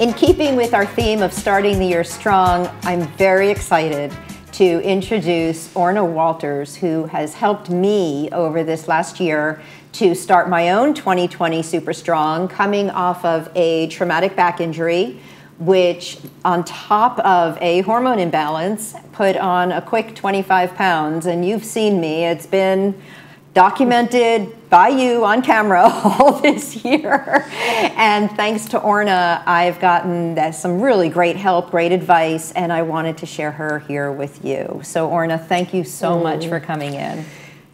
In keeping with our theme of starting the year strong, I'm very excited to introduce Orna Walters, who has helped me over this last year to start my own 2020 Super Strong, coming off of a traumatic back injury, which, on top of a hormone imbalance, put on a quick 25 pounds. And you've seen me, it's been documented by you on camera all this year. And thanks to Orna, I've gotten some really great help, great advice, and I wanted to share her here with you. So, Orna, thank you so mm. much for coming in.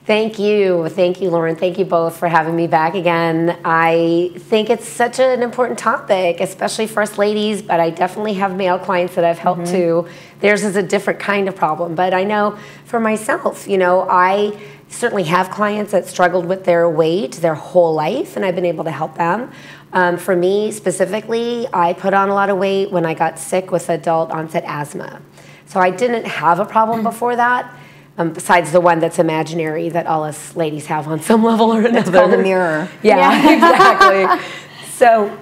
Thank you. Thank you, Lauren. Thank you both for having me back again. I think it's such an important topic, especially for us ladies, but I definitely have male clients that I've helped mm-hmm. too. Theirs is a different kind of problem. But I know for myself, you know, I certainly have clients that struggled with their weight their whole life, and I've been able to help them. Um, for me specifically, I put on a lot of weight when I got sick with adult onset asthma. So I didn't have a problem before that. Um, besides the one that's imaginary that all us ladies have on some level or another. It's called a mirror. Yeah, yeah. exactly. so,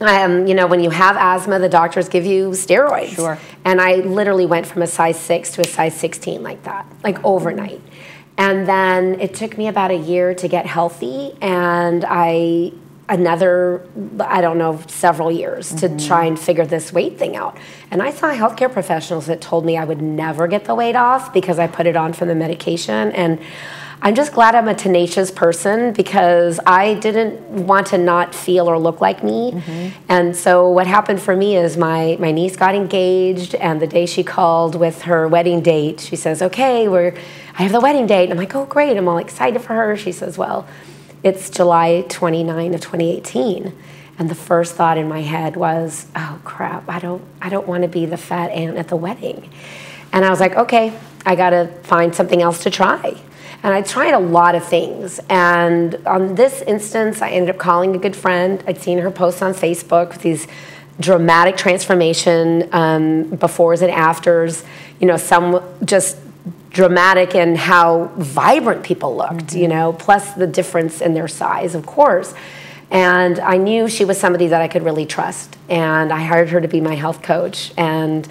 um, you know, when you have asthma, the doctors give you steroids. Sure. And I literally went from a size six to a size 16 like that, like overnight. And then it took me about a year to get healthy, and I another i don't know several years mm-hmm. to try and figure this weight thing out and i saw healthcare professionals that told me i would never get the weight off because i put it on from the medication and i'm just glad i'm a tenacious person because i didn't want to not feel or look like me mm-hmm. and so what happened for me is my, my niece got engaged and the day she called with her wedding date she says okay we're I have the wedding date. And I'm like, oh, great. I'm all excited for her. She says, well, it's July 29 of 2018. And the first thought in my head was, oh crap, I don't, I don't want to be the fat aunt at the wedding. And I was like, okay, I got to find something else to try. And I tried a lot of things. And on this instance, I ended up calling a good friend. I'd seen her post on Facebook with these dramatic transformation um, befores and afters. You know, some just dramatic in how vibrant people looked, mm-hmm. you know, plus the difference in their size, of course. And I knew she was somebody that I could really trust. And I hired her to be my health coach. And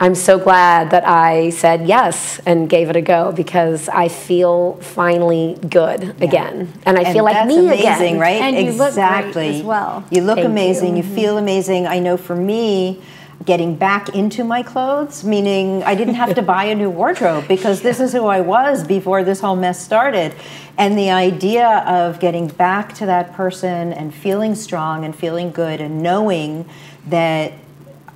I'm so glad that I said yes and gave it a go because I feel finally good yeah. again, and I and feel like me amazing, again. right? And exactly. you look great as well. You look Thank amazing. You. you feel amazing. I know for me, getting back into my clothes, meaning I didn't have to buy a new wardrobe because this is who I was before this whole mess started. And the idea of getting back to that person and feeling strong and feeling good and knowing that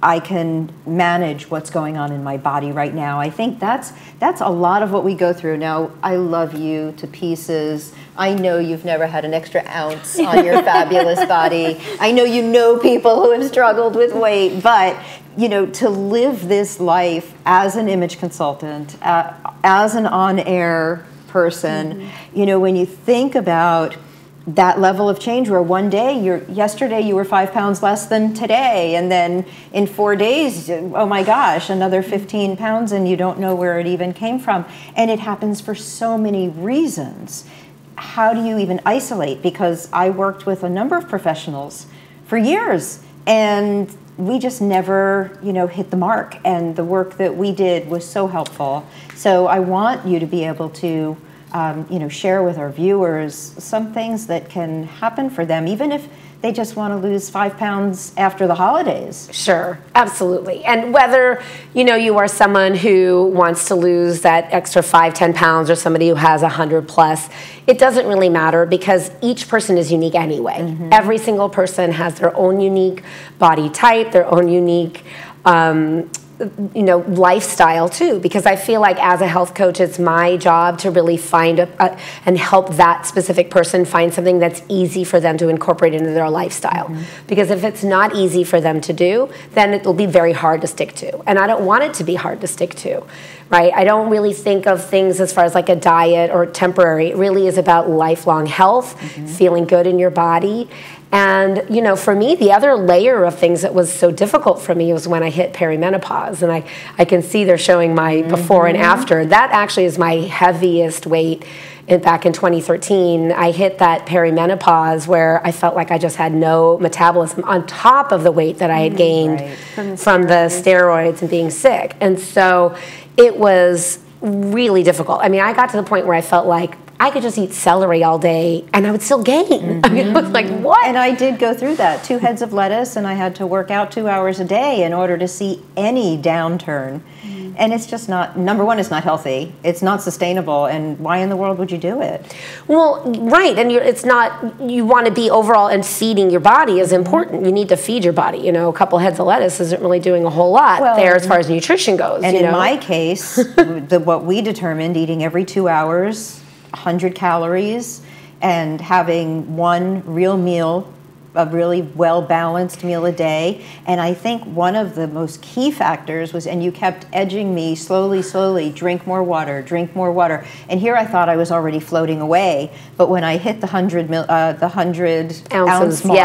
I can manage what's going on in my body right now. I think that's that's a lot of what we go through. Now, I love you to pieces. I know you've never had an extra ounce on your fabulous body. I know you know people who have struggled with weight, but you know, to live this life as an image consultant, uh, as an on-air person, mm-hmm. you know, when you think about that level of change where one day you're yesterday you were five pounds less than today and then in four days oh my gosh another 15 pounds and you don't know where it even came from. And it happens for so many reasons. How do you even isolate? Because i worked with a number of professionals for years and we just never you know hit the mark. And the work that we did was so helpful. So i want you to be able to um, you know, share with our viewers some things that can happen for them, even if they just want to lose five pounds after the holidays. Sure, absolutely. And whether you know you are someone who wants to lose that extra five, ten pounds, or somebody who has a hundred plus, it doesn't really matter because each person is unique anyway. Mm-hmm. Every single person has their own unique body type, their own unique. Um, you know lifestyle too because i feel like as a health coach it's my job to really find a, a, and help that specific person find something that's easy for them to incorporate into their lifestyle mm-hmm. because if it's not easy for them to do then it will be very hard to stick to and i don't want it to be hard to stick to right i don't really think of things as far as like a diet or temporary it really is about lifelong health mm-hmm. feeling good in your body and, you know, for me, the other layer of things that was so difficult for me was when I hit perimenopause. And I, I can see they're showing my mm-hmm. before and after. That actually is my heaviest weight in, back in 2013, I hit that perimenopause where I felt like I just had no metabolism on top of the weight that I had gained Right. From the from the steroids and being sick. And so it was really difficult. I mean, I got to the point where I felt like I could just eat celery all day and I would still gain. I mean, I was like, what? And I did go through that two heads of lettuce, and I had to work out two hours a day in order to see any downturn. Mm. And it's just not, number one, it's not healthy, it's not sustainable, and why in the world would you do it? Well, right, and you're, it's not. You want to be overall, and feeding your body is mm-hmm. important. You need to feed your body. You know, a couple heads of lettuce isn't really doing a whole lot Well, there as far as nutrition goes. And you in know? my case, the, what we determined eating every two hours, 100 calories, and having one real meal, a really well balanced meal a day. And I think one of the most key factors was, and you kept edging me slowly, slowly drink more water, drink more water. And here I thought I was already floating away. But when I hit the 100, mil, uh, the 100 Ounces, ounce mark,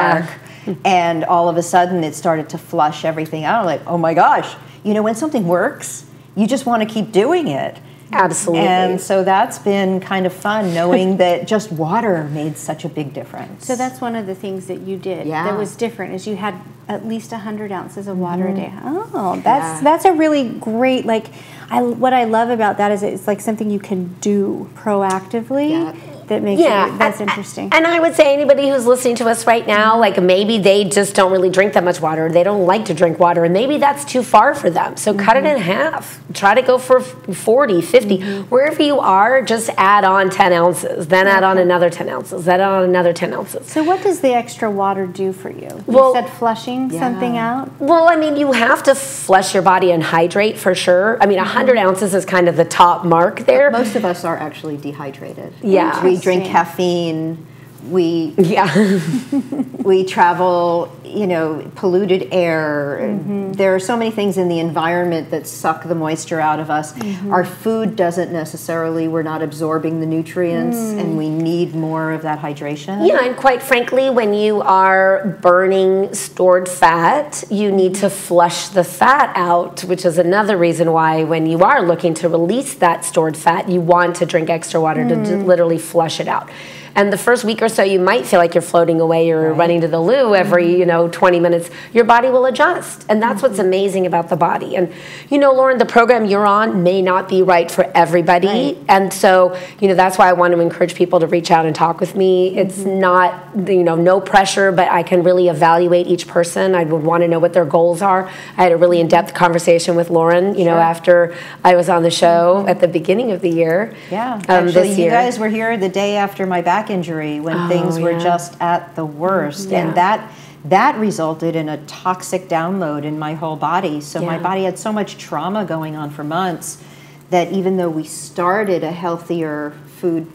yeah. and all of a sudden it started to flush everything out. Like, oh my gosh, you know, when something works, you just want to keep doing it. Absolutely. And so that's been kind of fun knowing that just water made such a big difference. So that's one of the things that you did Yeah. that was different is you had at least 100 ounces of water a mm-hmm. day. Oh, oh, that's Yeah. that's a really great like I what I love about that is it's like something you can do proactively Yeah. That makes yeah, it that's interesting. And I would say anybody who's listening to us right now, like maybe they just don't really drink that much water. They don't like to drink water, and maybe that's too far for them. So cut it mm-hmm. in half. Try to go for 40, 50. Mm-hmm. Wherever you are, just add on 10 ounces, then add on mm-hmm. another 10 ounces, then add on another 10 ounces. so what does the extra water do for you? Well- you said flushing something out. Well, I mean, you have to flush your body and hydrate for sure. I mean, 100 ounces is kind of the top mark there. most of us are actually dehydrated. Yeah. We drink caffeine. We Yeah. we travel, you know, polluted air. Mm-hmm. There are so many things in the environment that suck the moisture out of us. Mm-hmm. Our food doesn't necessarily, we're not absorbing the nutrients, mm. and we need more of that hydration. Yeah, and quite frankly, when you are burning stored fat, you need to mm-hmm. flush the fat out, which is another reason why, when you are looking to release that stored fat, you want to drink extra water to d- mm. literally flush it out. And the first week or so, you might feel like you're floating away, you're running to the loo every, mm-hmm. you know, 20 minutes. Your body will adjust. And that's what's mm-hmm. amazing about the body. And, you know, Lauren, the program you're on may not be right for everybody. Right. And so, you know, that's why I want to encourage people to reach out and talk with me. It's mm-hmm. not, you know, no pressure, but I can really evaluate each person. I would want to know what their goals are. I had a really in depth conversation with Lauren, you know, after I was on the show at the beginning of the year. Yeah, um, actually, you year. guys were here the day after my back injury when Oh, things were just at the worst, Yeah. and that that resulted in a toxic download in my whole body. So my body had so much trauma going on for months that even though we started a healthier food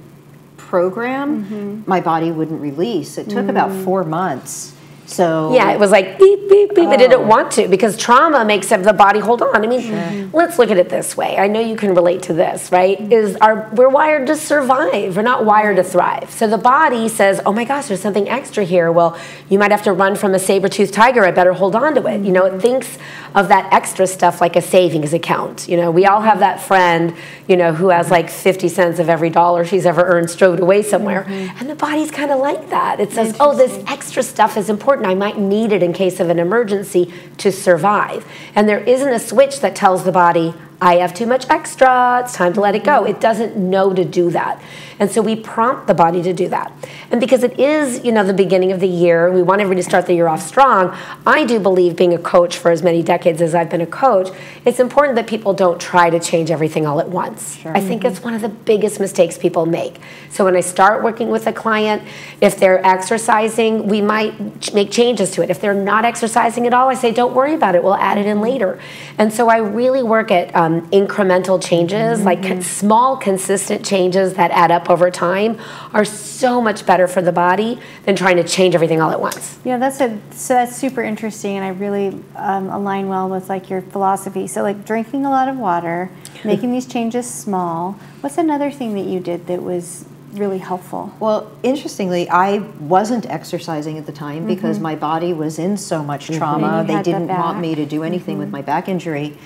program, mm-hmm. my body wouldn't release. It took about mm. four months. So Yeah, it was like beep, beep, beep. I didn't oh. want to because trauma makes the body hold on. I mean, let's look at it this way. I know you can relate to this, right? Mm-hmm. Is our we're wired to survive. We're not wired to thrive. So the body says, "Oh my gosh, there's something extra here." Well, you might have to run from a saber-toothed tiger. I better hold on to it. You know, it mm-hmm. thinks of that extra stuff like a savings account. You know, we all have that friend, you know, who has like 50 cents of every dollar she's ever earned stowed away somewhere. Mm-hmm. And the body's kind of like that. It says, "Oh, this extra stuff is important. I might need it in case of an emergency to survive. And there isn't a switch that tells the body, I have too much extra, it's time to let it go. It doesn't know to do that. And so we prompt the body to do that. And because it is, you know, the beginning of the year, we want everybody to start the year off strong. I do believe being a coach for as many decades as I've been a coach, it's important that people don't try to change everything all at once. I think it's one of the biggest mistakes people make. So when I start working with a client, if they're exercising, we might make changes to it. If they're not exercising at all, I say, don't worry about it. We'll add it in later. And so I really work at um, Um, incremental changes, like mm-hmm. con- small, consistent changes that add up over time, are so much better for the body than trying to change everything all at once. Yeah, that's a so that's super interesting, and I really um, align well with like your philosophy. So like drinking a lot of water, making these changes small. What's another thing that you did that was really helpful? Well, interestingly, I wasn't exercising at the time because mm-hmm. my body was in so much trauma. And you They didn't want me to do anything with mm-hmm. my back injury.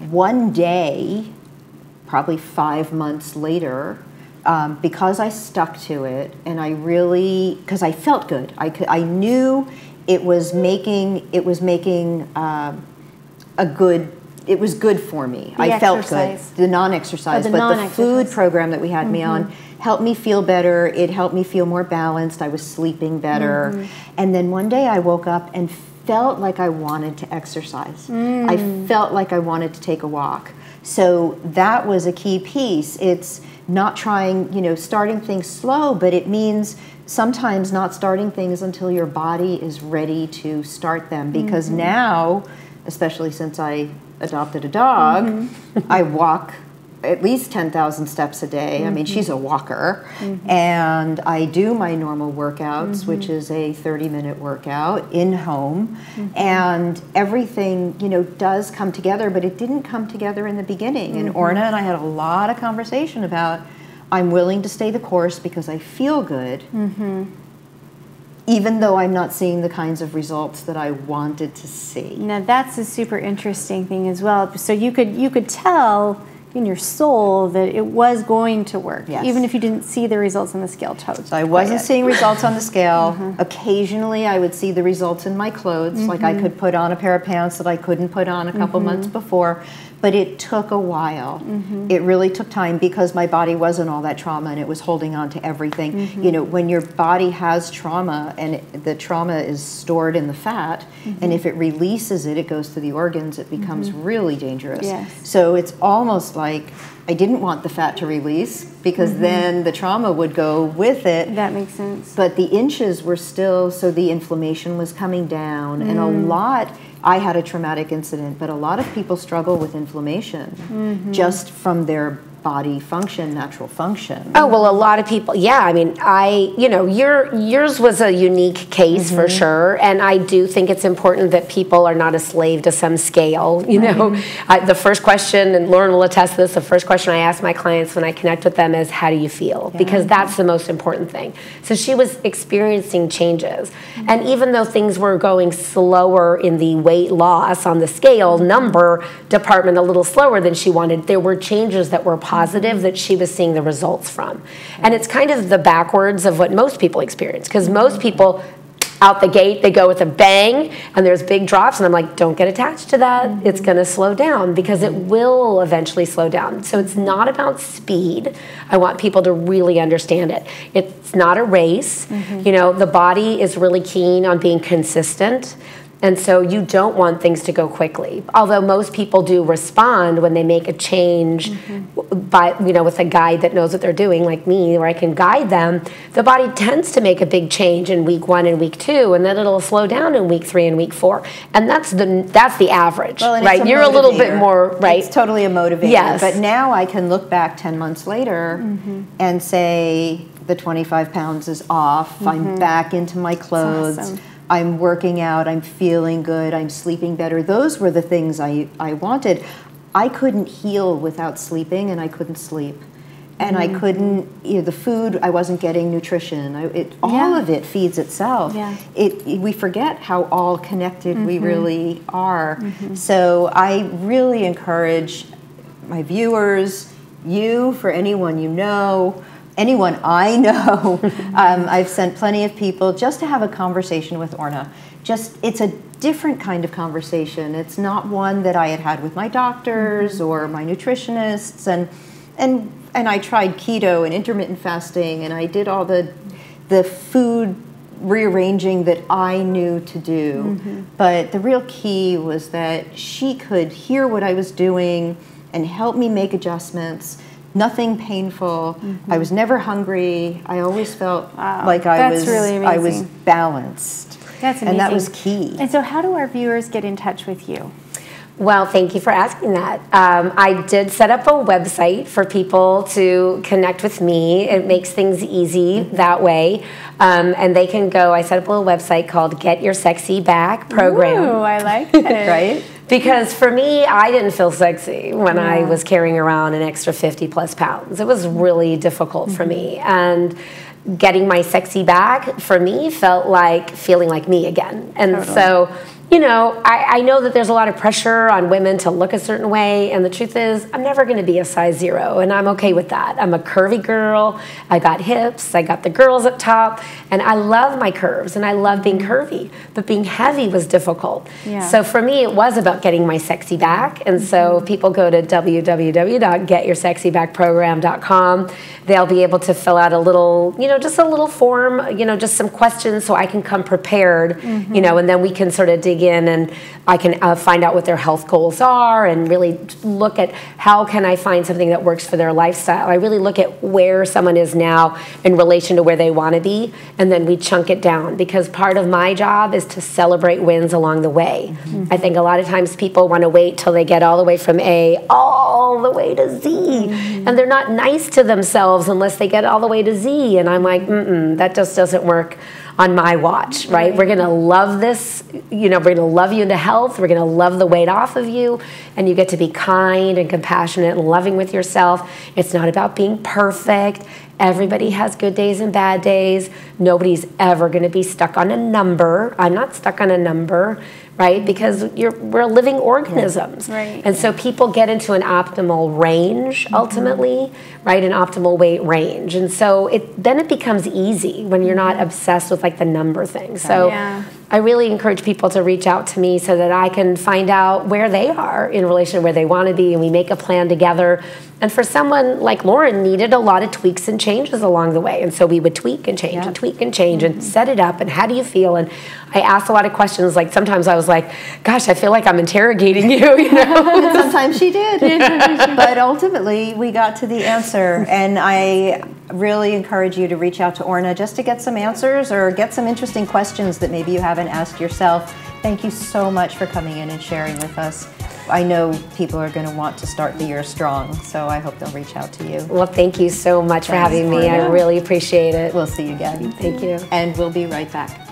One day, probably five months later, um, because I stuck to it and I really, because I felt good, I, could, I knew it was making, it was making um, a good, it was good for me. The I felt good. The non-exercise, Oh, the but the food program that we had me on helped me feel better. It helped me feel more balanced. I was sleeping better. And then one day I woke up and felt like I wanted to exercise. I mm. felt like I wanted to take a walk. So that was a key piece. It's not trying, you know, starting things slow, but it means sometimes not starting things until your body is ready to start them. Because mm-hmm. now, especially since I adopted a dog, mm-hmm. I walk at least 10,000 steps a day. I mean, mm-hmm. she's a walker. Mm-hmm. And I do my normal workouts, mm-hmm. which is a 30 minute workout in home. And everything, you know, does come together, but it didn't come together in the beginning. And Orna and I had a lot of conversation about I'm willing to stay the course because I feel good. Even though I'm not seeing the kinds of results that I wanted to see. Now that's a super interesting thing as well. So you could you could tell in your soul that it was going to work, Yes. even if you didn't see the results on the scale. Totes. So I wasn't seeing results on the scale. Mm-hmm. Occasionally, I would see the results in my clothes. Like I mm-hmm. could put on a pair of pants that I couldn't put on a couple mm-hmm. months before. But it took a while. Mm-hmm. It really took time because my body wasn't all that trauma and it was holding on to everything. Mm-hmm. You know, when your body has trauma and it, the trauma is stored in the fat, mm-hmm. and if it releases it, it goes to the organs, it becomes really dangerous. Yes. So it's almost like I didn't want the fat to release because mm-hmm. then the trauma would go with it. That makes sense. But the inches were still, so the inflammation was coming down, and a mm. lot. I had a traumatic incident, but a lot of people struggle with inflammation mm-hmm. just from their body function, natural function. Oh well, a lot of people. Yeah, I mean, I you know, your yours was a unique case for mm-hmm. sure, and I do think it's important that people are not a slave to some scale. You know, I, the first question, and Lauren will attest to this. The first question I ask my clients when I connect with them is, "How do you feel?" Because that's the most important thing. So she was experiencing changes, mm-hmm. and even though things were going slower in the weight loss on the scale number department, a little slower than she wanted, there were changes that were positive that she was seeing the results from. And it's kind of the backwards of what most people experience because most people out the gate they go with a bang and there's big drops and I'm like don't get attached to that. Mm-hmm. It's going to slow down because it will eventually slow down. So it's not about speed. I want people to really understand it. It's not a race. Mm-hmm. You know the body is really keen on being consistent and so you don't want things to go quickly. Although most people do respond when they make a change mm-hmm. by you know with a guide that knows what they're doing like me where I can guide them, the body tends to make a big change in week 1 and week 2 and then it'll slow down in week 3 and week 4. And that's the that's the average, Well, right? You're a little bit more, right? It's totally a motivator. Yes. But now I can look back 10 months later mm-hmm. and say the 25 pounds is off. I'm mm-hmm. back into my clothes. awesome. I'm working out. I'm feeling good. I'm sleeping better. Those were the things I, I wanted. I couldn't heal without sleeping, and I couldn't sleep. And I mm. couldn't, you know, the food, I wasn't getting nutrition. I, it, all Yeah. of it feeds itself Yeah. it, we forget how all connected we mm-hmm. really are. Mm-hmm. So I really encourage my viewers, you, for anyone you know, anyone I know. um, I've sent plenty of people just to have a conversation with Orna. Just it's a different kind of conversation. It's not one that I had had with my doctors or my nutritionists and and and I tried keto and intermittent fasting and I did all the the food rearranging that I knew to do. But the real key was that she could hear what I was doing and help me make adjustments. Nothing painful. I was never hungry. I always felt Wow, like I that's was really I was balanced. That's amazing. And that was key. And so, how do our viewers get in touch with you? Well, thank you for asking that. Um, I did set up a website for people to connect with me. It makes things easy that way. Um, and they can go, I set up a little website called Get Your Sexy Back Program. Ooh, I like it. Right? Because for me, I didn't feel sexy when I was carrying around an extra 50 plus pounds. It was really difficult for me. Mm-hmm. And getting my sexy back for me felt like feeling like me again. And so you know, I, I, know that there's a lot of pressure on women to look a certain way, and the truth is, I'm never going to be a size zero, and I'm okay with that. I'm a curvy girl. I got hips, I got the girls up top, and I love my curves, and I love being curvy. But being heavy was difficult. Yeah. So for me, it was about getting my sexy back, and so mm-hmm. people go to www.getyoursexybackprogram.com. They'll be able to fill out a little, you know, just a little form, you know, just some questions, so I can come prepared, mm-hmm. you know, and then we can sort of dig dig in and I can uh, find out what their health goals are and really look at how can I find something that works for their lifestyle. I really look at where someone is now in relation to where they want to be and then we chunk it down because part of my job is to celebrate wins along the way. Mm-hmm. I think a lot of times people want to wait till they get all the way from A all the way to Z mm-hmm. and they're not nice to themselves unless they get all the way to Z and I'm like, mm that just doesn't work on my watch, right? We're to love this, you know, we're to love you into health. We're to love the weight off of you. And you get to be kind and compassionate and loving with yourself. It's not about being perfect. Everybody has good days and bad days. Nobody's ever going to be stuck on a number. I'm not stuck on a number right? Because you're we're living organisms. Right. And so people get into an optimal range mm-hmm. ultimately, mm-hmm. right? An optimal weight range. And so it then it becomes easy when you're not mm-hmm. obsessed with like the number thing. So yeah. I really encourage people to reach out to me so that I can find out where they are in relation to where they want to be and we make a plan together. And for someone like Lauren needed a lot of tweaks and changes along the way. And so we would tweak and change yep. and tweak and change mm-hmm. and set it up and how do you feel? And I asked a lot of questions. Like sometimes I was like, gosh, I feel like I'm interrogating you, you know? sometimes she did. but ultimately we got to the answer. And I really encourage you to reach out to Orna just to get some answers or get some interesting questions that maybe you haven't asked yourself. Thank you so much for coming in and sharing with us. I know people are going to want to start the year strong, so I hope they'll reach out to you. Well, thank you so much Thanks, for having me. Orna. I really appreciate it. We'll see you again. Thank you. And we'll be right back.